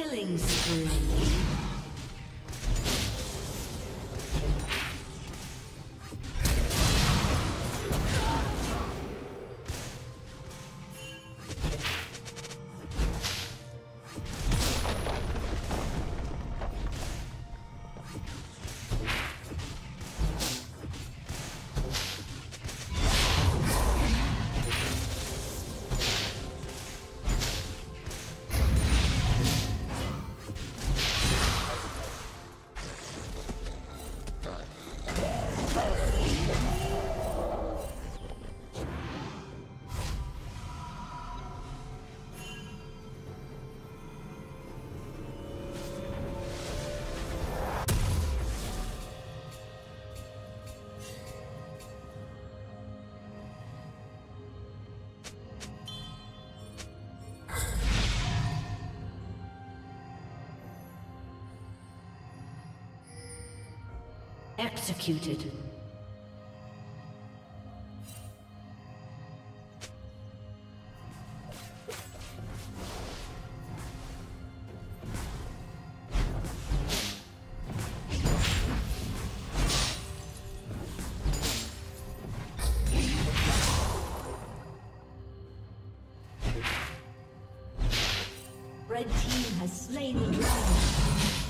Killing spree. Executed. Red team has slain the dragon.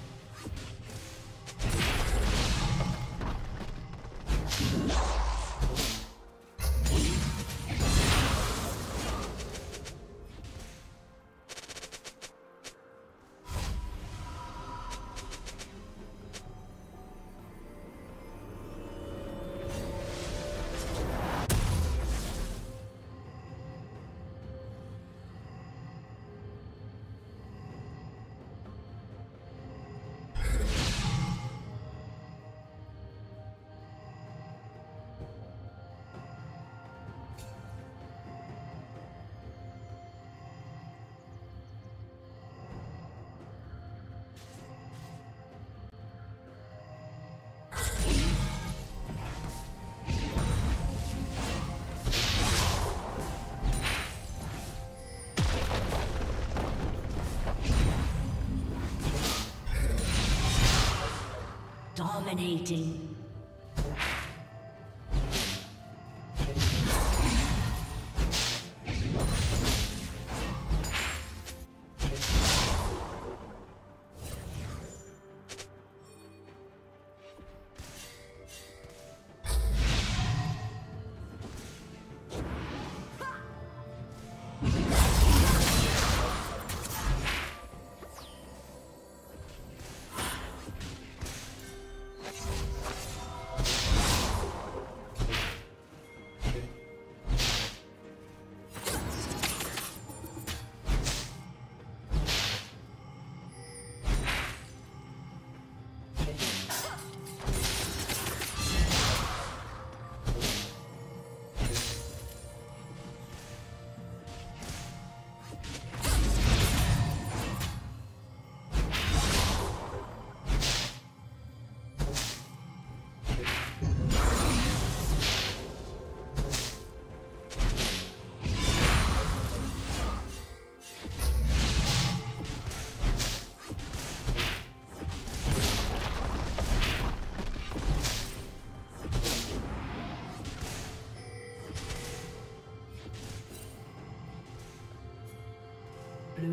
Dominating.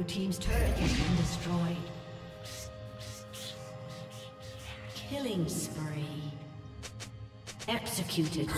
Team's turret has been destroyed. Killing spree. Executed.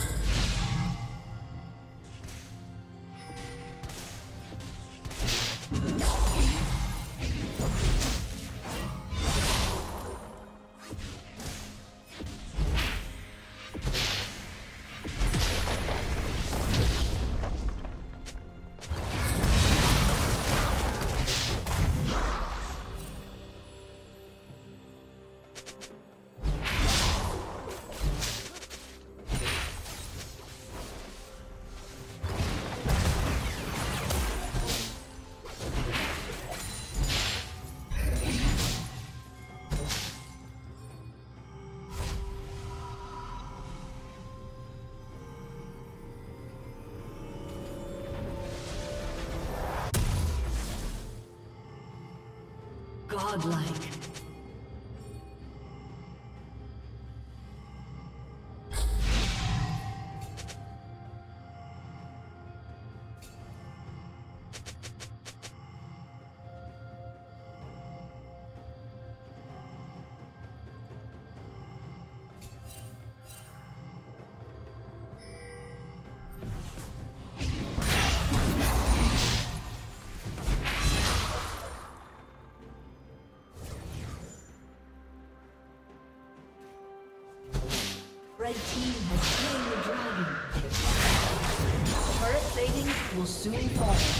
Godlike. Soon fall.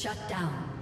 Shut down.